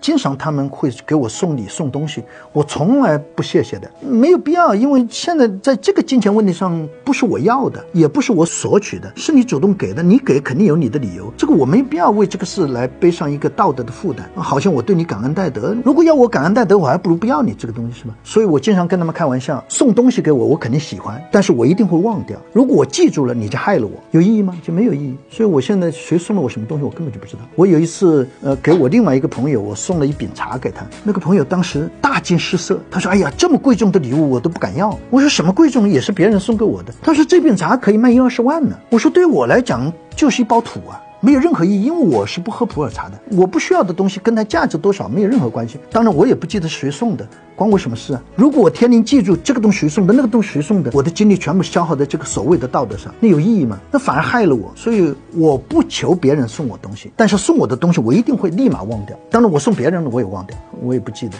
经常他们会给我送礼送东西，我从来不谢谢的，没有必要，因为现在在这个金钱问题上，不是我要的，也不是我索取的，是你主动给的，你给肯定有你的理由，这个我没必要为这个事来背上一个道德的负担，好像我对你感恩戴德，如果要我感恩戴德，我还不如不要你这个东西是吧？所以我经常跟他们开玩笑，送东西给我，我肯定喜欢，但是我一定会忘掉，如果我记住了，你就害了我，有意义吗？就没有意义。所以我现在谁送了我什么东西，我根本就不知道。我有一次，呃，给我另外一个朋友，我送送了一饼茶给他，那个朋友当时大惊失色，他说：“哎呀，这么贵重的礼物我都不敢要。”我说：“什么贵重？也是别人送给我的。”他说：“这饼茶可以卖一二十万呢。”我说：“对我来讲就是一包土啊。”没有任何意义，因为我是不喝普洱茶的，我不需要的东西跟它价值多少没有任何关系。当然，我也不记得谁送的，关我什么事啊？如果我天天记住这个东西谁送的，那个东西谁送的，我的精力全部消耗在这个所谓的道德上，那有意义吗？那反而害了我。所以我不求别人送我东西，但是送我的东西我一定会立马忘掉。当然，我送别人的我也忘掉，我也不记得。